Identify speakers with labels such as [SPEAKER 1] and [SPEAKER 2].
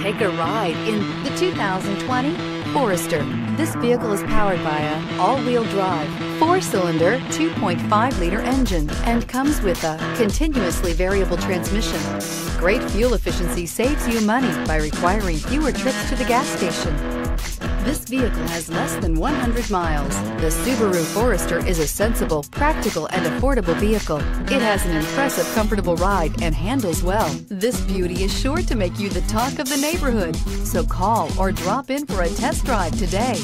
[SPEAKER 1] Take a ride in the 2020 Forester. This vehicle is powered by a all-wheel drive, four-cylinder, 2.5-liter engine and comes with a continuously variable transmission. Great fuel efficiency saves you money by requiring fewer trips to the gas station. This vehicle has less than 100 miles. The Subaru Forester is a sensible, practical, and affordable vehicle. It has an impressive, comfortable ride and handles well. This beauty is sure to make you the talk of the neighborhood. So call or drop in for a test drive today.